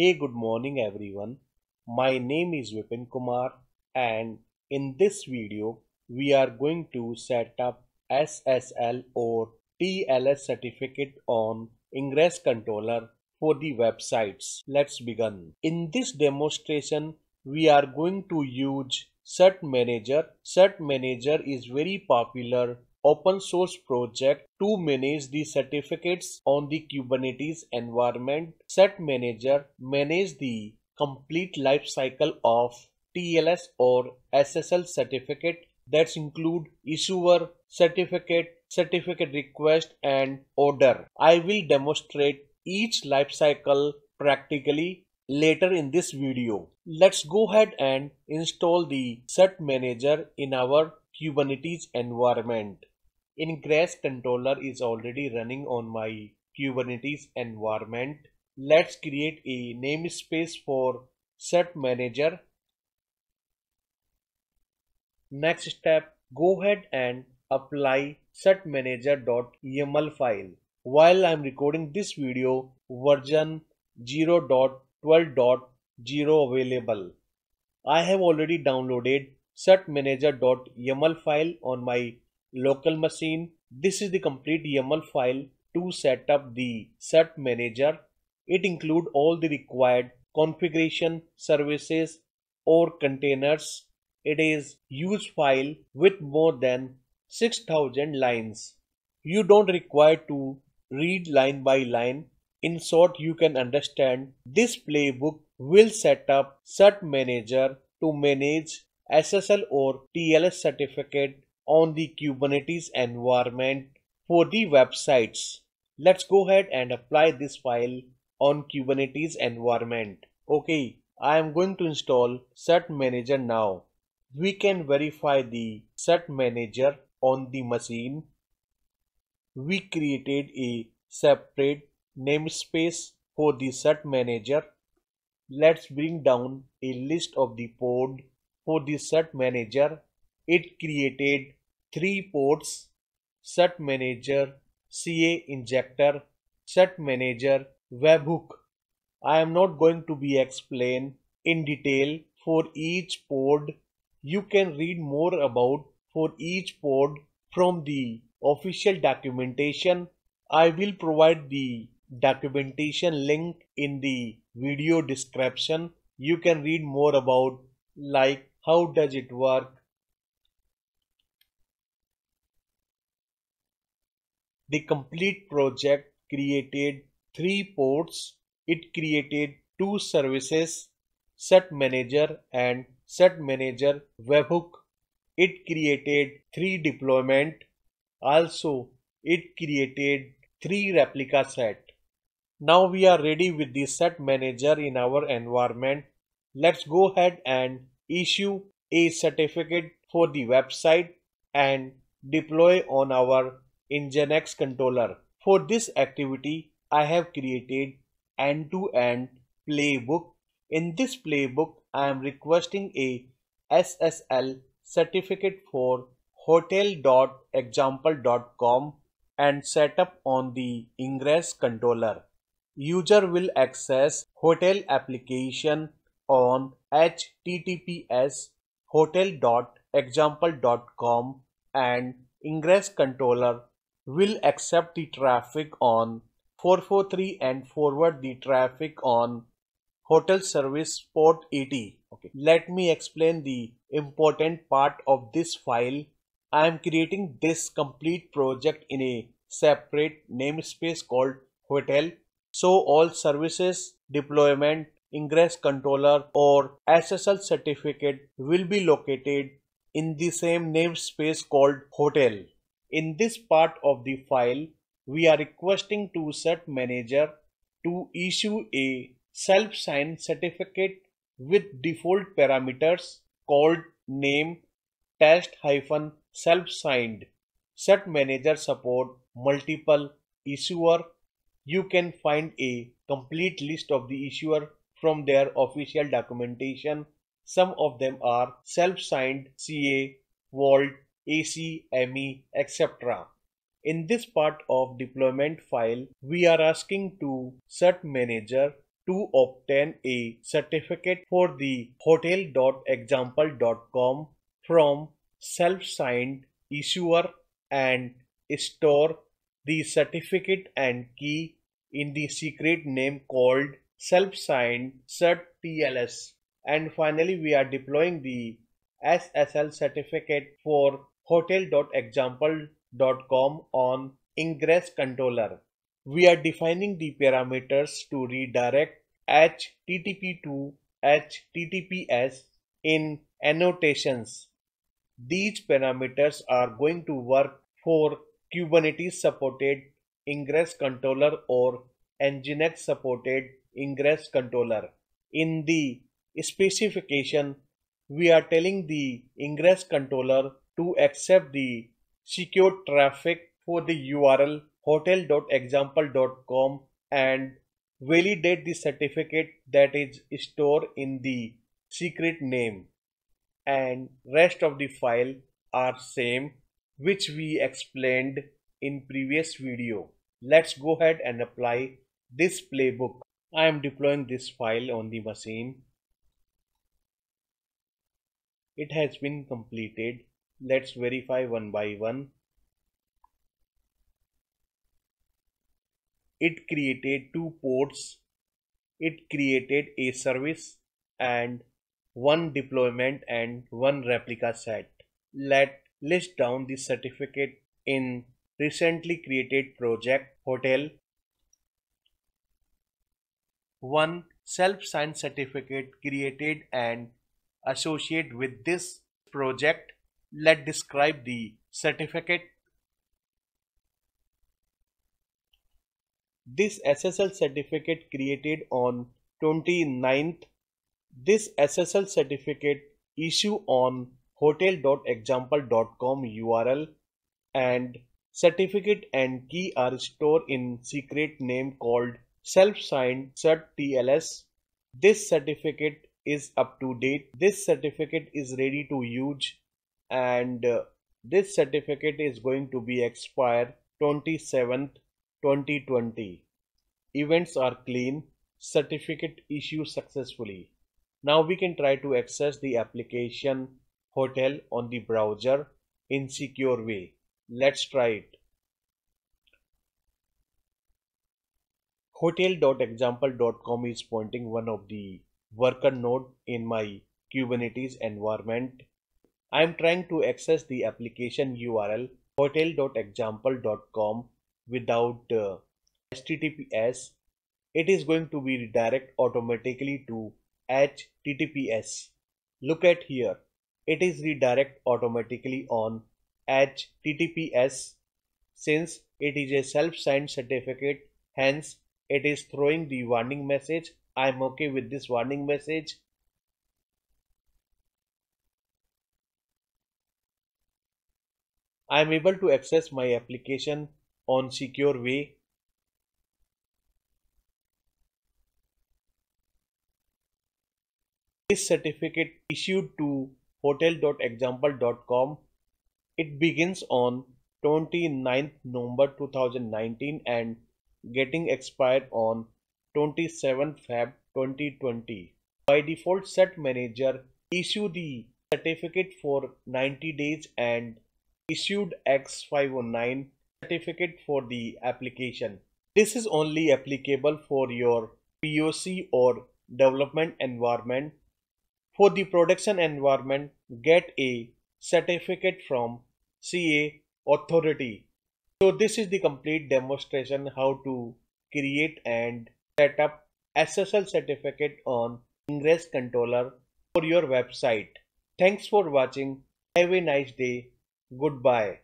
Hey, good morning everyone. My name is Vipin Kumar and in this video we are going to set up SSL or TLS certificate on Ingress controller for the websites. Let's begin. In this demonstration we are going to use Cert Manager. Cert Manager is very popular open source project to manage the certificates on the Kubernetes environment. Cert Manager manage the complete life cycle of TLS or SSL certificate that include issuer, certificate, certificate request and order. I will demonstrate each life cycle practically later in this video. Let's go ahead and install the Cert Manager in our Kubernetes environment. Ingress controller is already running on my Kubernetes environment. Let's create a namespace for cert Manager. Next step, go ahead and apply set certmanager.yaml file. While I'm recording this video, version 0.12.0 available. I have already downloaded set certmanager.yaml file on my local machine. This is the complete YAML file to set up the cert manager. It includes all the required configuration services or containers. It is huge file with more than 6000 lines. You don't require to read line by line. In short, you can understand this playbook will set up cert manager to manage SSL or TLS certificate on the Kubernetes environment for the websites. Let's go ahead and apply this file on Kubernetes environment. Okay, I am going to install Cert Manager now. We can verify the Cert Manager on the machine. We created a separate namespace for the Cert Manager. Let's bring down a list of the pod for the Cert Manager. It created three ports cert manager ca injector cert manager webhook. I am not going to be explain in detail for each pod. You can read more about for each pod from the official documentation. I will provide the documentation link in the video description. You can read more about like how does it work The complete project created three ports. It created two services, Cert Manager and Cert Manager Webhook. It created three deployment. Also, it created three replica set. Now we are ready with the cert Manager in our environment. Let's go ahead and issue a certificate for the website and deploy on our Nginx controller. For this activity, I have created end-to-end playbook. In this playbook, I am requesting a SSL certificate for hotel.example.com and set up on the Ingress controller. User will access hotel application on https hotel.example.com and Ingress controller will accept the traffic on 443 and forward the traffic on hotel service port 80 okay. Let me explain the important part of this file. I am creating this complete project in a separate namespace called hotel. So all services deployment ingress controller or ssl certificate will be located in the same namespace called hotel in this part of the file, we are requesting to cert manager to issue a self-signed certificate with default parameters called name test hyphen self-signed. Cert manager support multiple issuer. You can find a complete list of the issuer from their official documentation. Some of them are self-signed CA, Vault, AC, ME, etc. In this part of deployment file, we are asking to cert manager to obtain a certificate for the hotel.example.com from self-signed issuer and store the certificate and key in the secret name called self-signed cert TLS. And finally, we are deploying the SSL certificate for hotel.example.com on ingress controller. We are defining the parameters to redirect HTTP to HTTPS in annotations. These parameters are going to work for Kubernetes supported ingress controller or Nginx supported ingress controller. In the specification, we are telling the ingress controller to accept the secure traffic for the URL hotel.example.com and validate the certificate that is stored in the secret name and rest of the file are same which we explained in previous video. Let's go ahead and apply this playbook. I am deploying this file on the machine. It has been completed. Let's verify one by one. It created two ports. It created a service and one deployment and one replica set. Let list down the certificate in recently created project hotel one self-signed certificate created and associated with this project let describe the certificate this SSL certificate created on 29th this SSL certificate issue on hotel.example.com URL and certificate and key are stored in secret name called self-signed cert TLS. This certificate is up to date. This certificate is ready to use and uh, this certificate is going to be expired 27th 2020. Events are clean. Certificate issue successfully. Now we can try to access the application hotel on the browser in secure way. Let's try it. Hotel.example.com is pointing one of the worker node in my Kubernetes environment. I am trying to access the application URL hotel.example.com without uh, HTTPS. It is going to be redirect automatically to HTTPS. Look at here it is redirect automatically on HTTPS since it is a self-signed certificate hence it is throwing the warning message I'm okay with this warning message I am able to access my application on secure way this certificate issued to hotel.example.com. It begins on 29th November 2019 and getting expired on 27th Feb 2020. By default, Cert Manager issue the certificate for 90 days and issued X509 certificate for the application. This is only applicable for your POC or development environment for the production environment, get a certificate from CA authority. So this is the complete demonstration how to create and set up SSL certificate on Ingress controller for your website. Thanks for watching. Have a nice day. Goodbye.